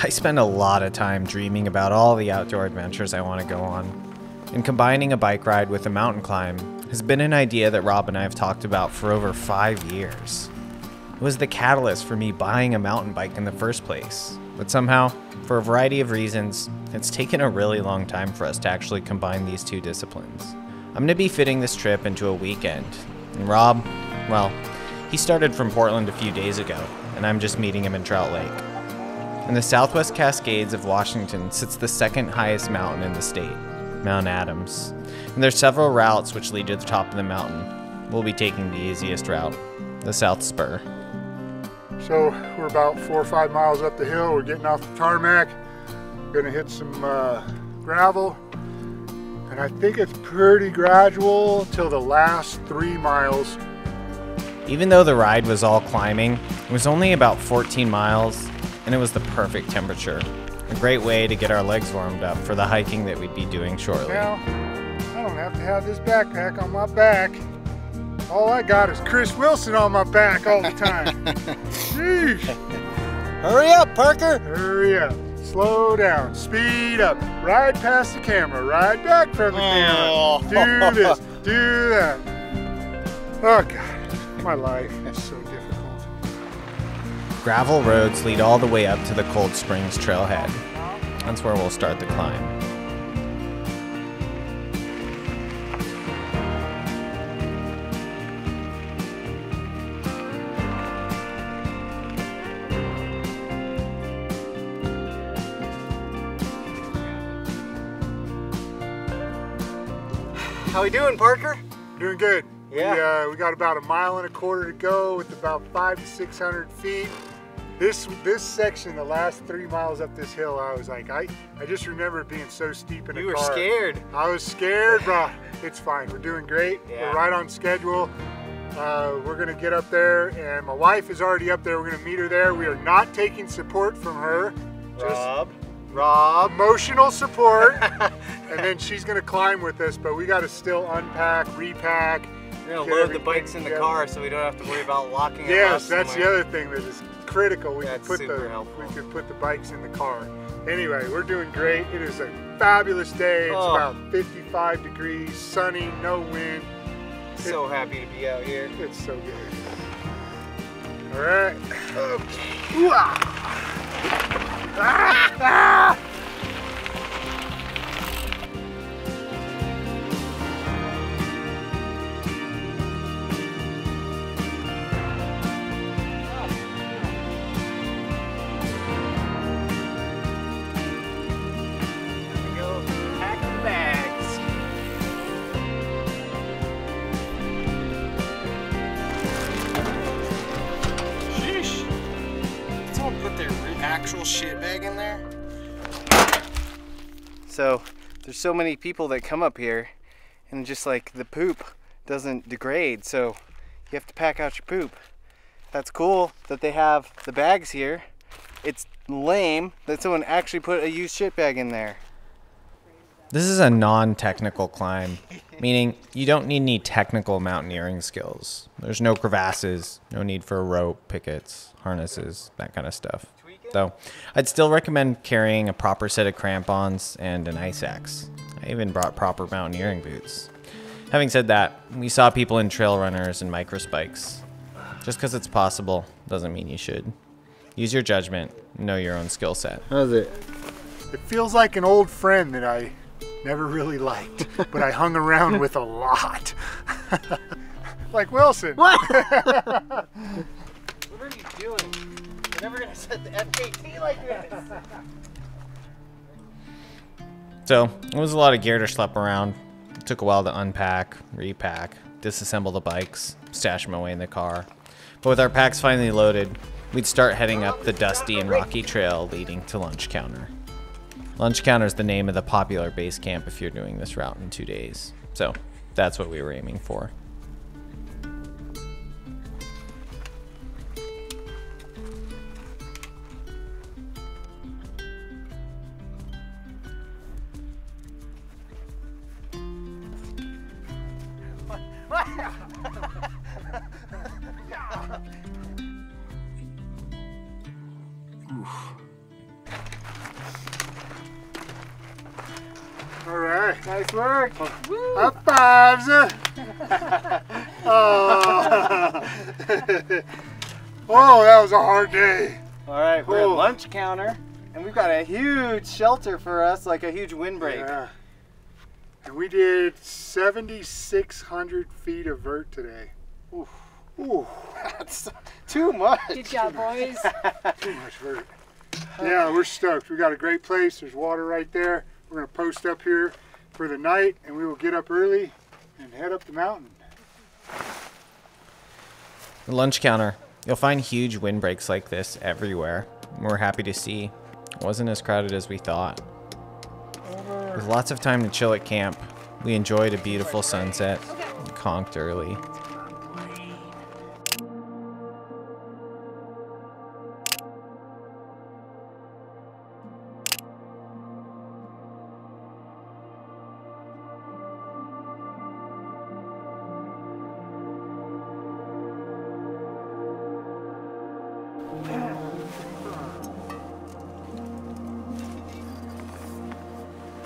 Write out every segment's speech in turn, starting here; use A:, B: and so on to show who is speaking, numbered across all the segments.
A: I spend a lot of time dreaming about all the outdoor adventures I want to go on. And combining a bike ride with a mountain climb has been an idea that Rob and I have talked about for over five years. It was the catalyst for me buying a mountain bike in the first place. But somehow, for a variety of reasons, it's taken a really long time for us to actually combine these two disciplines. I'm going to be fitting this trip into a weekend. And Rob, well, he started from Portland a few days ago, and I'm just meeting him in Trout Lake. In the southwest Cascades of Washington sits the second highest mountain in the state, Mount Adams. And there's several routes which lead to the top of the mountain. We'll be taking the easiest route, the South Spur.
B: So we're about four or five miles up the hill. We're getting off the tarmac. We're Gonna hit some uh, gravel. And I think it's pretty gradual till the last three miles.
A: Even though the ride was all climbing, it was only about 14 miles and it was the perfect temperature. A great way to get our legs warmed up for the hiking that we'd be doing shortly.
B: Now, I don't have to have this backpack on my back. All I got is Chris Wilson on my back all the time. Sheesh.
C: Hurry up, Parker!
B: Hurry up. Slow down. Speed up. Ride past the camera. Ride back from the
C: Oh.
B: camera. Do this. Do that. Oh, God. My life is so difficult.
A: Gravel roads lead all the way up to the Cold Springs trailhead. That's where we'll start the climb.
C: How we doing, Parker?
B: Doing good.
C: Yeah.
B: We, uh, we got about a mile and a quarter to go with about five to 600 feet. This this section, the last three miles up this hill, I was like, I, I just remember it being so steep in
C: You
B: the
C: were scared.
B: I was scared, but it's fine. We're doing great.
C: Yeah.
B: We're right on schedule. Uh, we're gonna get up there, and my wife is already up there. We're gonna meet her there. We are not taking support from her,
C: Rob. Rob.
B: emotional support, and then she's gonna climb with us. But we got to still unpack, repack.
C: We're gonna load the bikes in the
B: together.
C: car so we don't have to worry about locking them
B: Yes,
C: up
B: that's the other thing that is critical. We
C: That's
B: could put the
C: helpful.
B: we could put the bikes in the car. Anyway, we're doing great. It is a fabulous day. It's
C: Oh.
B: about 55 degrees, sunny, no wind.
C: So happy to be out here.
B: It's so good. All right. Okay. Ah, ah.
C: So, there's so many people that come up here and just like the poop doesn't degrade, so you have to pack out your poop. That's cool that they have the bags here. It's lame that someone actually put a used shit bag in there.
A: This is a non technical climb, meaning you don't need any technical mountaineering skills. There's no crevasses, no need for a rope, pickets, harnesses, that kind of stuff. Though, I'd still recommend carrying a proper set of crampons and an ice axe. I even brought proper mountaineering boots. Having said that, we saw people in trail runners and microspikes. Just because it's possible doesn't mean you should. Use your judgment, know your own skill set.
C: How's it?
B: It feels like an old friend that I never really liked, but I hung around with a lot. like Wilson.
C: What? what are you doing? You're never gonna set the FKT like this.
A: So it was a lot of gear to schlep around. It took a while to unpack, repack, disassemble the bikes, stash them away in the car. But with our packs finally loaded, we'd start heading up the dusty and rocky trail leading to Lunch Counter. Lunch Counter is the name of the popular base camp if you're doing this route in two days. So that's what we were aiming for. Oof. All right.
C: Nice work.
B: Woo. Fives. oh. oh, that was a hard day.
C: All right, we're at lunch counter, and we've got a huge shelter for us, like a huge windbreak.
B: Yeah. And we did 7,600 feet of vert today.
C: Oof.
B: Ooh,
C: That's too much.
D: Good job, boys.
B: too much vert. Yeah, we're stoked. We got a great place. There's water right there. We're gonna post up here for the night, and we will get up early and head up the mountain.
A: The lunch counter. You'll find huge windbreaks like this everywhere. We're happy to see. It wasn't as crowded as we thought. With lots of time to chill at camp, we enjoyed a beautiful sunset. Conked early.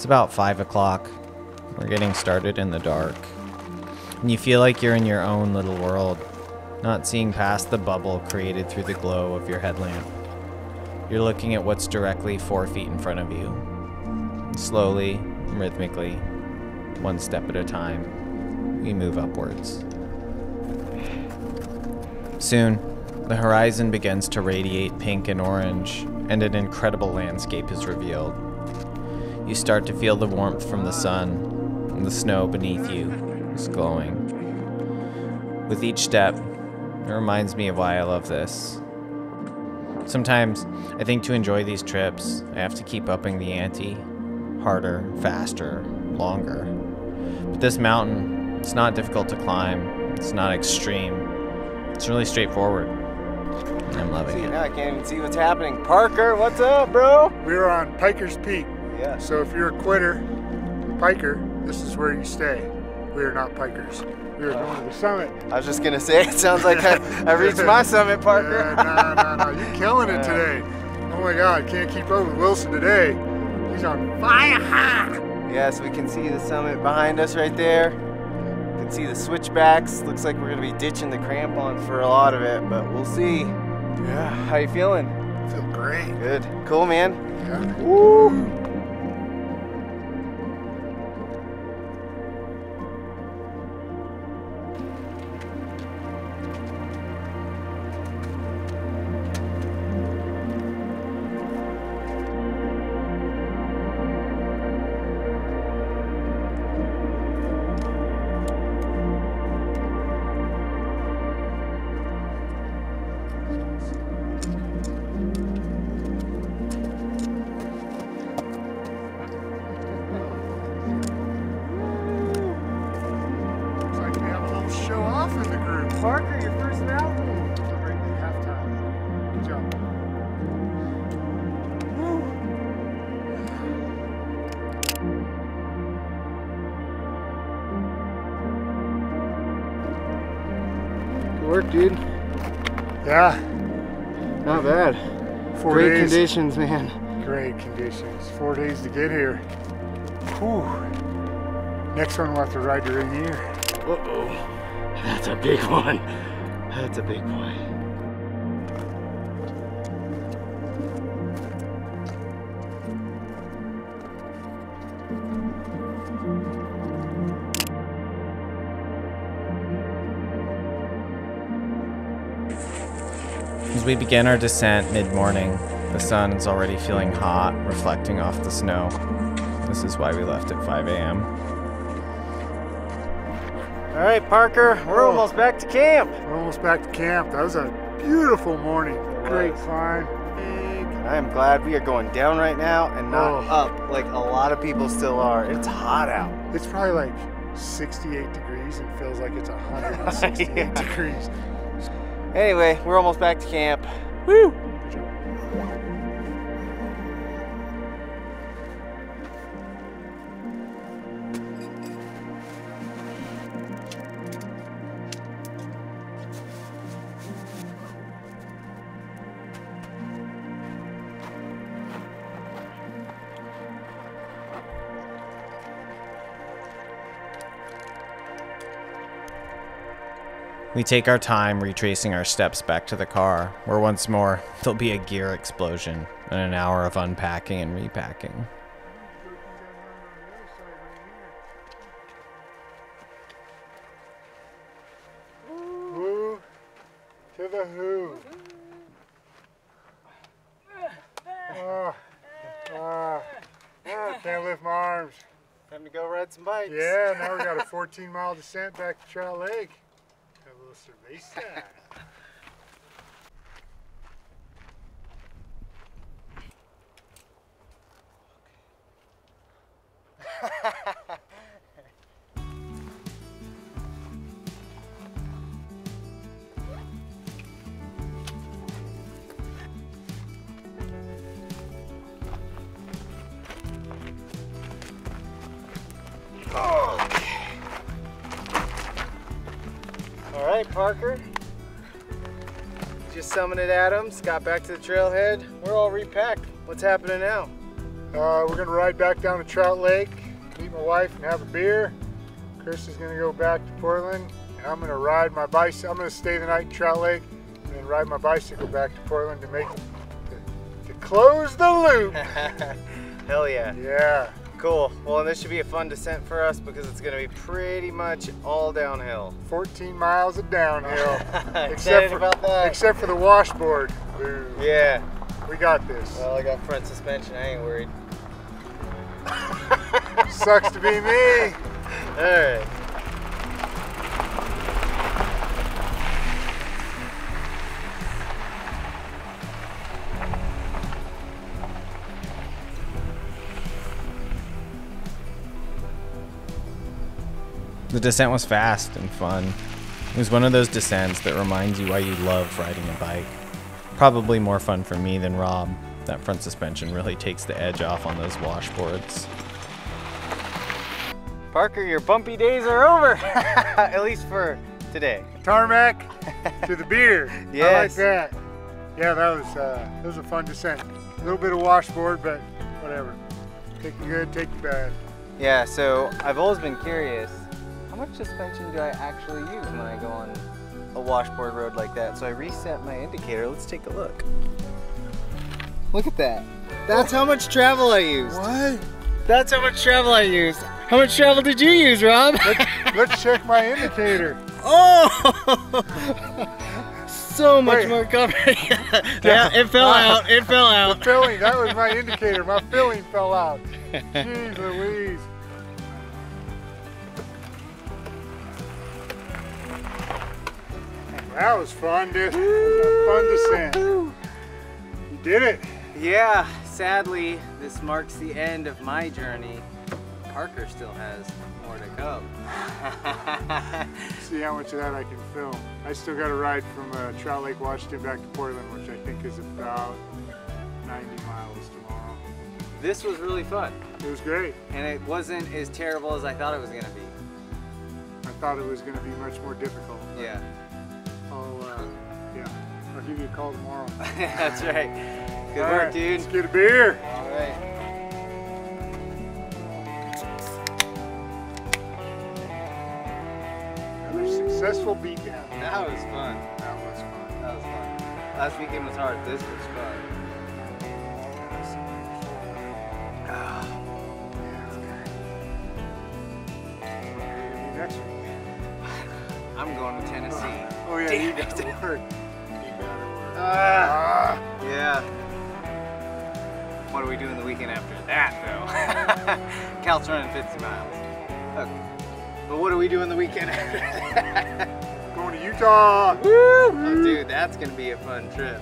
A: It's about 5 o'clock. We're getting started in the dark. And you feel like you're in your own little world, not seeing past the bubble created through the glow of your headlamp. You're looking at what's directly four feet in front of you. Slowly, rhythmically, one step at a time, we move upwards. Soon, the horizon begins to radiate pink and orange, and an incredible landscape is revealed. You start to feel the warmth from the sun, and the snow beneath you is glowing. With each step, it reminds me of why I love this. Sometimes, I think to enjoy these trips, I have to keep upping the ante harder, faster, longer. But this mountain, it's not difficult to climb, it's not extreme, it's really straightforward. I'm loving
C: See,
A: it.
C: now I can't even see what's happening. Parker, what's up, bro?
B: We're on Piker's Peak.
C: Yeah.
B: So if you're a quitter, piker, this is where you stay. We are not pikers. We are going to the summit.
C: I was just gonna say, it sounds like I, I reached my summit, Parker.
B: Yeah, no, no, no. You're killing it today. Oh my God, can't keep up with Wilson today. He's on fire.
C: Yes, we can see the summit behind us right there. You can see the switchbacks. Looks like we're gonna be ditching the crampons for a lot of it, but we'll see. Yeah. How you feeling?
B: Feel great.
C: Good. Cool, man.
B: Yeah.
C: Woo. Work, dude.
B: Yeah.
C: Not bad.
B: Four
C: Great
B: days.
C: conditions, man.
B: Great conditions. Four days to get here. Whew. Next one we'll have to ride to Rainier.
C: Uh-oh. That's a big one. That's a big boy.
A: As we begin our descent mid morning, the sun is already feeling hot, reflecting off the snow. This is why we left at 5 a.m.
C: All right, Parker, we're
B: Oh.
C: almost back to camp.
B: We're almost back to camp. That was a beautiful morning. Great climb.
C: I am glad we are going down right now and not
B: Oh.
C: up like a lot of people still are. It's hot out.
B: It's probably like 68 degrees and feels like it's 168
C: Yeah.
B: degrees.
C: Anyway, we're almost back to camp. Woo!
A: We take our time retracing our steps back to the car, where once more there'll be a gear explosion and an hour of unpacking and repacking.
B: Woo to the who. Oh, ah, ah, can't lift my arms.
C: Time to go ride some bikes.
B: Yeah, now we got a 14 mile descent back to Trout Lake. Cerveza.
C: Parker. Just summoned summited Adams, got back to the trailhead. We're all repacked. What's happening now?
B: Uh, we're gonna ride back down to Trout Lake, meet my wife and have a beer. Chris is gonna go back to Portland, and I'm gonna ride my bicycle. I'm gonna stay the night in Trout Lake, and then ride my bicycle back to Portland to make to, to close the loop.
C: Hell yeah.
B: Yeah.
C: Cool. Well, and this should be a fun descent for us because it's going to be pretty much all downhill.
B: 14 miles of downhill.
C: About that.
B: Except for the washboard. Boo.
C: Yeah.
B: We got this.
C: Well, I got front suspension. I ain't worried.
B: Sucks to be me.
C: All right.
A: The descent was fast and fun. It was one of those descents that reminds you why you love riding a bike. Probably more fun for me than Rob. That front suspension really takes the edge off on those washboards.
C: Parker, your bumpy days are over. At least for today.
B: Tarmac to the beer. I like that. Yeah, that was uh, that was a fun descent. A little bit of washboard, but whatever. Take the good, take the bad.
C: Yeah, so I've always been curious, how much suspension do I actually use when I go on a washboard road like that? So I reset my indicator. Let's take a look. Look at that. That's oh. how much travel I used.
B: What?
C: That's how much travel I used. How much travel did you use, Rob?
B: Let's check my indicator.
C: oh! so much
B: Wait.
C: more coverage. yeah, it fell out. It fell out.
B: The filling, that was my indicator. My filling fell out. Jeez Louise. That was fun, dude. Was fun descent. You did it.
C: Yeah, sadly, this marks the end of my journey. Parker still has more to come.
B: See how much of that I can film. I still got a ride from uh, Trout Lake, Washington back to Portland, which I think is about 90 miles tomorrow.
C: this was really fun,
B: It was great.
C: and it wasn't as terrible as I thought it was gonna be.
B: I thought it was going to be much more difficult.
C: Yeah,
B: give you a call tomorrow.
C: that's right. Good
B: All
C: work,
B: right,
C: dude.
B: Let's get a beer.
C: All right.
B: Another successful beatdown.
C: That was fun.
B: That was fun.
C: That was fun. Last weekend was hard. This was fun.
B: Yeah, it. Next week.
C: I'm going to Tennessee.
B: Oh yeah, you got to work.
C: Ah.
B: Ah.
C: Yeah. What are we doing the weekend after that, though? Cal's running 50 miles. Okay. But what are we doing the weekend after that?
B: Going to Utah.
C: Woo! Oh, dude, that's gonna be a fun trip.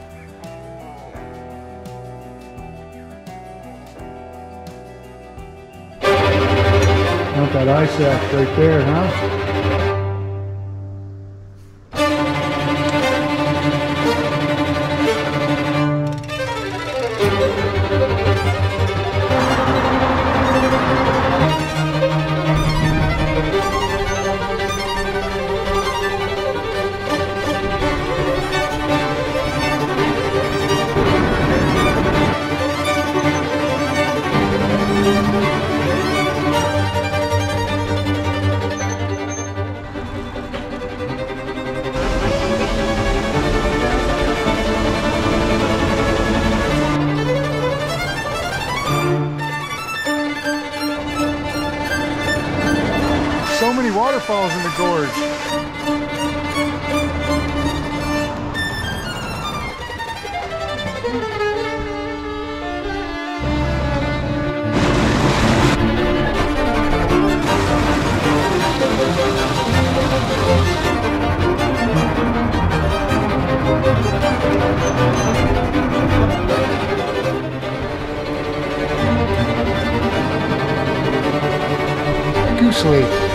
B: Want that ice axe right there, huh? Lake.